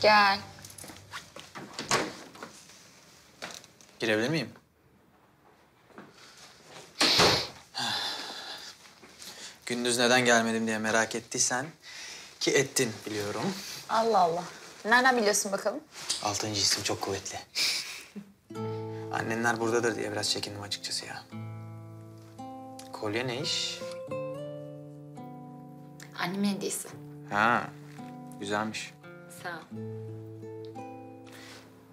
Gel. Girebilir miyim? Gündüz neden gelmedim diye merak ettiysen ki ettin biliyorum. Allah Allah. Nereden biliyorsun bakalım? Altıncı isim çok kuvvetli. Annenler buradadır diye biraz çekindim açıkçası ya. Kolye ne iş? Annemin hediyesi. Ha, güzelmiş. Sağ ol.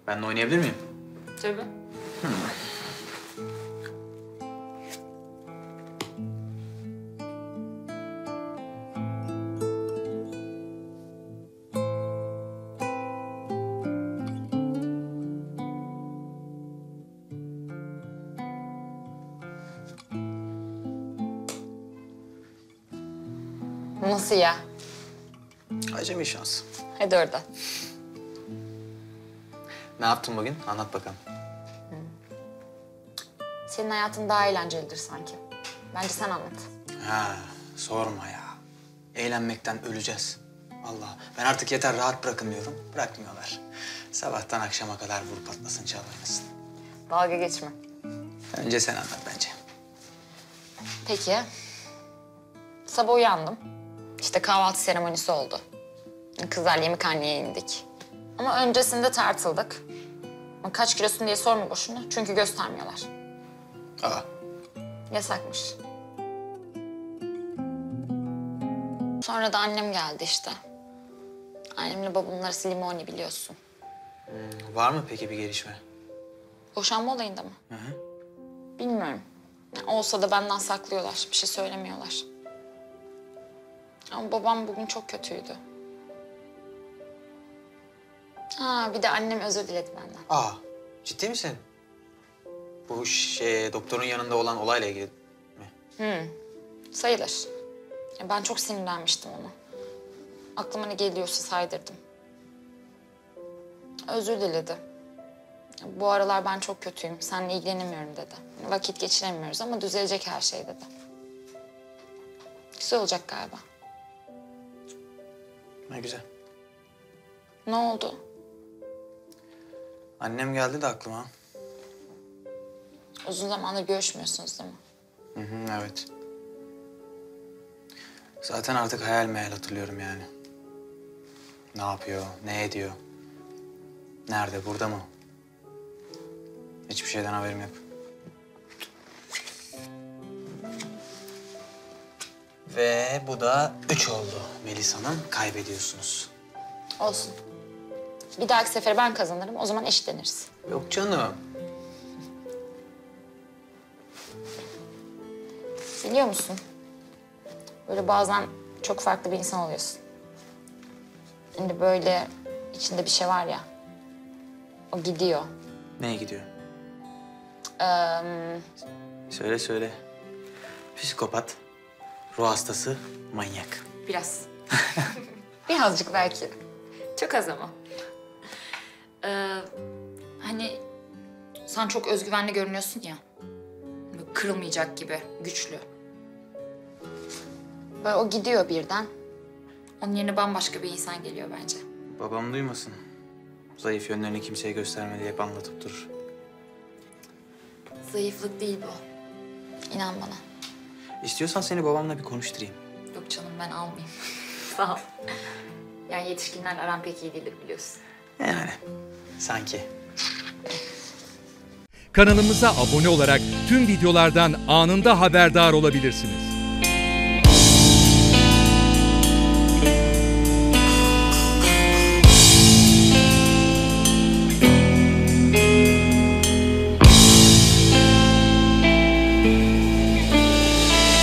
Ben de oynayabilir miyim? Tabii. Nasıl ya? Acemi şans. Hadi oradan. Ne yaptın bugün? Anlat bakalım. Senin hayatın daha eğlencelidir sanki. Bence sen anlat. Ha, sorma ya. Eğlenmekten öleceğiz. Allah, ben artık yeter rahat bırakın diyorum. Bırakmıyorlar. Sabahtan akşama kadar vur patlasın çal oynasın. Dalga geçme. Önce sen anlat bence. Peki. Sabah uyandım. İşte kahvaltı seremonisi oldu. Kızlar yemekhaneye indik. Ama öncesinde tartıldık. Kaç kilosun diye sorma boşuna. Çünkü göstermiyorlar. Aa, Yasakmış. Sonra da annem geldi işte. Annemle babamın arası limoni biliyorsun. var mı peki bir gelişme? Boşanma olayında mı? Hı hı. Bilmiyorum. Olsa da benden saklıyorlar. Bir şey söylemiyorlar. Ama babam bugün çok kötüydü. Ha bir de annem özür diledi benden. Aa, ciddi misin? Bu şey, doktorun yanında olan olayla ilgili mi? Sayılır. Ya ben çok sinirlenmiştim ona. Aklıma ne geliyorsa saydırdım. Özür diledi. Ya Bu aralar ben çok kötüyüm. Seninle ilgilenemiyorum dedi. Vakit geçiremiyoruz ama düzelecek her şey dedi. Güzel olacak galiba. Ne güzel. Ne oldu? Annem geldi de aklıma. Uzun zamandır görüşmüyorsunuz değil mi? Hı hı, evet. Zaten artık hayal meyal hatırlıyorum yani. Ne yapıyor, ne ediyor? Nerede, burada mı? Hiçbir şeyden haberim yok. Ve bu da üç oldu Melis Hanım. Kaybediyorsunuz. Olsun. Bir dahaki sefere ben kazanırım. O zaman eşitleniriz. Yok canım. Biliyor musun? Böyle bazen çok farklı bir insan oluyorsun. Şimdi böyle içinde bir şey var ya. O gidiyor. Neye gidiyor? Ee, Söyle söyle. Psikopat, ruh hastası, manyak. biraz. Birazcık belki. Çok az ama. Ee, hani sen çok özgüvenli görünüyorsun ya. Kırılmayacak gibi, güçlü. Böyle o gidiyor birden. Onun yerine bambaşka bir insan geliyor bence. Babam duymasın. Zayıf yönlerini kimseye gösterme diye hep anlatıp durur. Zayıflık değil bu. İnan bana. İstiyorsan seni babamla bir konuşturayım. Yok canım ben almayayım. Sağ ol. Yani yetişkinlerle aram pek iyi değildir biliyorsun. Yani sanki. Kanalımıza abone olarak tüm videolardan anında haberdar olabilirsiniz.